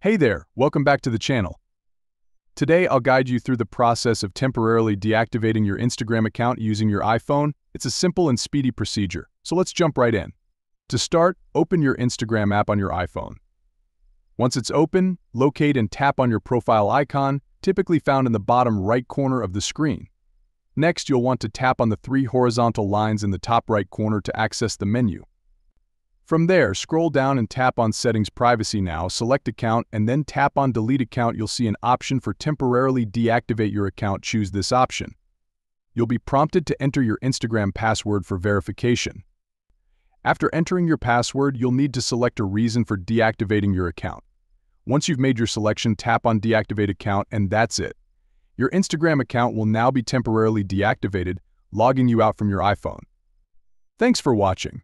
Hey there, welcome back to the channel. Today I'll guide you through the process of temporarily deactivating your Instagram account using your iPhone. It's a simple and speedy procedure, so let's jump right in. To start, open your Instagram app on your iPhone. Once it's open, locate and tap on your profile icon, typically found in the bottom right corner of the screen. Next, you'll want to tap on the three horizontal lines in the top right corner to access the menu. From there, scroll down and tap on Settings Privacy Now, select Account, and then tap on Delete Account. You'll see an option for temporarily deactivate your account. Choose this option. You'll be prompted to enter your Instagram password for verification. After entering your password, you'll need to select a reason for deactivating your account. Once you've made your selection, tap on Deactivate Account, and that's it. Your Instagram account will now be temporarily deactivated, logging you out from your iPhone. Thanks for watching.